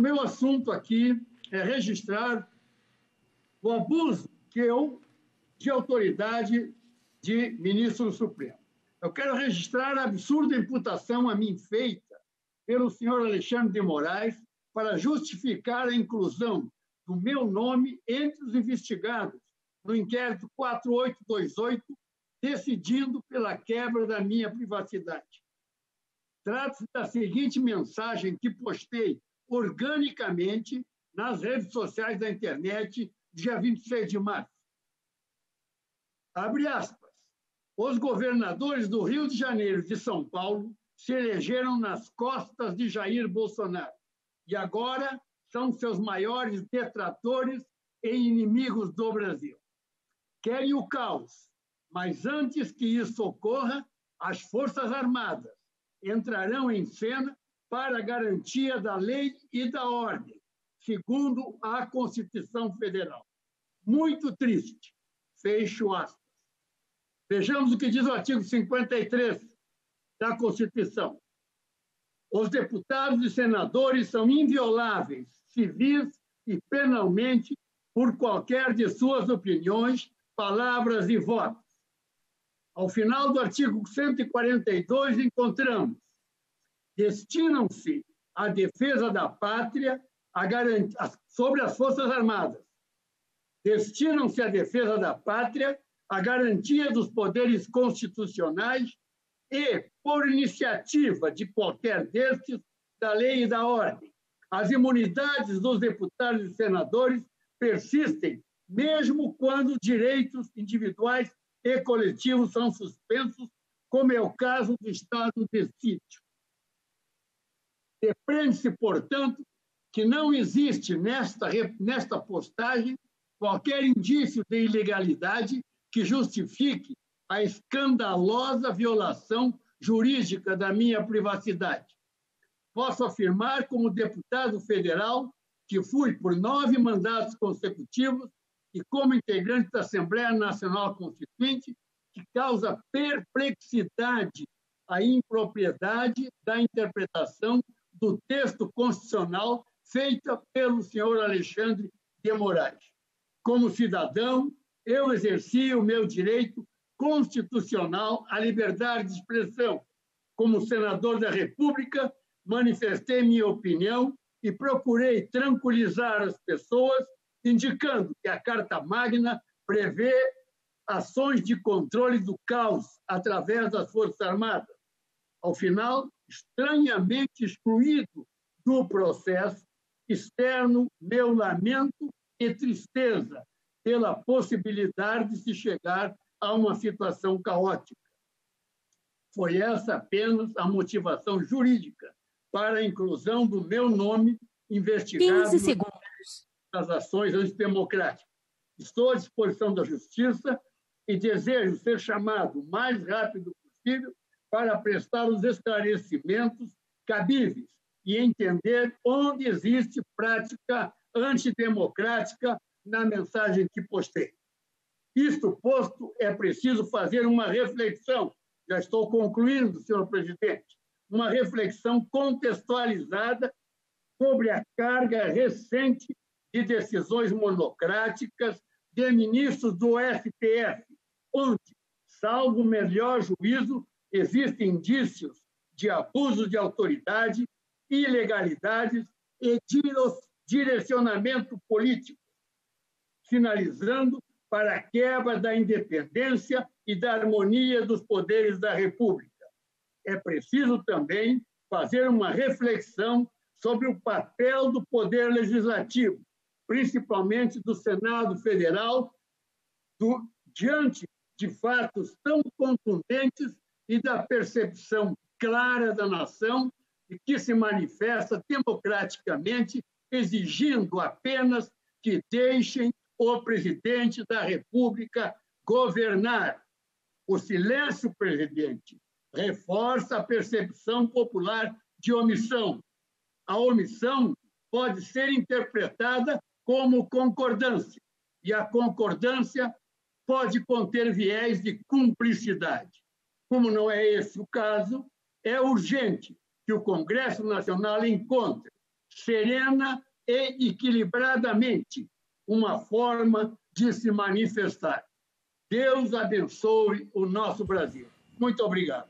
o meu assunto aqui é registrar o abuso que eu, de autoridade de ministro do Supremo. Eu quero registrar a absurda imputação a mim feita pelo senhor Alexandre de Moraes para justificar a inclusão do meu nome entre os investigados no inquérito 4828, decidindo pela quebra da minha privacidade. Trata-se da seguinte mensagem que postei organicamente nas redes sociais da internet, dia 26 de março. Abre aspas. Os governadores do Rio de Janeiro e de São Paulo se elegeram nas costas de Jair Bolsonaro e agora são seus maiores detratores e inimigos do Brasil. Querem o caos, mas antes que isso ocorra, as Forças Armadas entrarão em cena para a garantia da lei e da ordem, segundo a Constituição Federal. Muito triste. Fecho aspas. Vejamos o que diz o artigo 53 da Constituição. Os deputados e senadores são invioláveis, civis e penalmente, por qualquer de suas opiniões, palavras e votos. Ao final do artigo 142, encontramos: destinam-se à defesa da pátria a garant... sobre as Forças Armadas. Destinam-se à defesa da pátria a garantia dos poderes constitucionais e, por iniciativa de qualquer destes, da lei e da ordem. As imunidades dos deputados e senadores persistem, mesmo quando direitos individuais e coletivos são suspensos, como é o caso do estado de sítio. Depreende-se, portanto, que não existe nesta, nesta postagem qualquer indício de ilegalidade que justifique a escandalosa violação jurídica da minha privacidade. Posso afirmar, como deputado federal, que fui por nove mandatos consecutivos e como integrante da Assembleia Nacional Constituinte, que causa perplexidade a impropriedade da interpretação do texto constitucional feita pelo senhor Alexandre de Moraes. Como cidadão, eu exerci o meu direito constitucional à liberdade de expressão. Como senador da República, manifestei minha opinião e procurei tranquilizar as pessoas, indicando que a Carta Magna prevê ações de controle do caos através das Forças Armadas. Ao final, estranhamente excluído do processo externo, meu lamento e tristeza pela possibilidade de se chegar a uma situação caótica. Foi essa apenas a motivação jurídica para a inclusão do meu nome investigado nas ações antidemocráticas. Estou à disposição da Justiça e desejo ser chamado o mais rápido possível para prestar os esclarecimentos cabíveis e entender onde existe prática antidemocrática na mensagem que postei. Isto posto, é preciso fazer uma reflexão, já estou concluindo, senhor presidente, uma reflexão contextualizada sobre a carga recente de decisões monocráticas de ministros do STF, onde, salvo melhor juízo, existem indícios de abuso de autoridade, ilegalidades e direcionamento político finalizando para a quebra da independência e da harmonia dos poderes da República. É preciso também fazer uma reflexão sobre o papel do Poder Legislativo, principalmente do Senado Federal, do, diante de fatos tão contundentes e da percepção clara da nação que se manifesta democraticamente, exigindo apenas que deixem o presidente da República governar. O silêncio, presidente, reforça a percepção popular de omissão. A omissão pode ser interpretada como concordância, e a concordância pode conter viés de cumplicidade. Como não é esse o caso, é urgente que o Congresso Nacional encontre serena e equilibradamente uma forma de se manifestar. Deus abençoe o nosso Brasil. Muito obrigado.